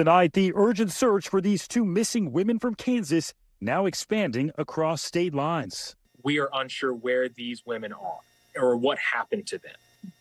Tonight, the urgent search for these two missing women from Kansas now expanding across state lines. We are unsure where these women are or what happened to them.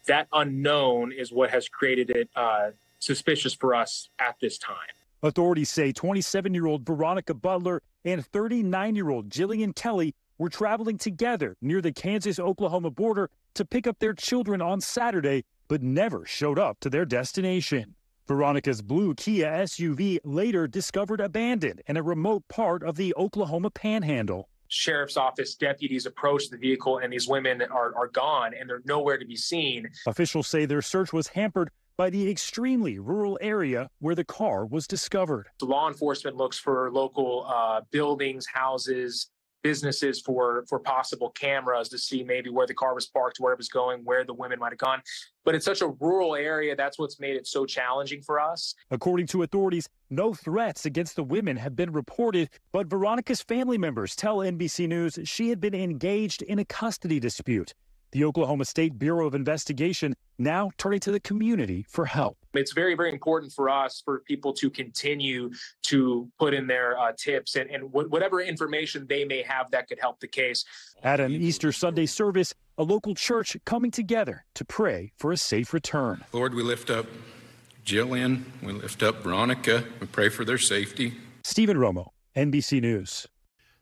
That unknown is what has created it uh, suspicious for us at this time. Authorities say 27 year old Veronica Butler and 39 year old Jilian Kelley were traveling together near the Kansas Oklahoma border to pick up their children on Saturday, but never showed up to their destination. Veronica's blue Kia SUV later discovered abandoned in a remote part of the Oklahoma panhandle. Sheriff's office deputies approach the vehicle and these women are, are gone and they're nowhere to be seen. Officials say their search was hampered by the extremely rural area where the car was discovered. Law enforcement looks for local uh, buildings, houses, businesses for for possible cameras to see maybe where the car was parked, where it was going, where the women might have gone. But it's such a rural area. That's what's made it so challenging for us. According to authorities, no threats against the women have been reported, but Veronica's family members tell NBC News she had been engaged in a custody dispute. The Oklahoma State Bureau of Investigation now turning to the community for help. It's very, very important for us for people to continue to put in their uh, tips and, and whatever information they may have that could help the case. At an Easter Sunday service, a local church coming together to pray for a safe return. Lord, we lift up Jilian, we lift up Veronica, we pray for their safety. Stephen Romo, NBC News.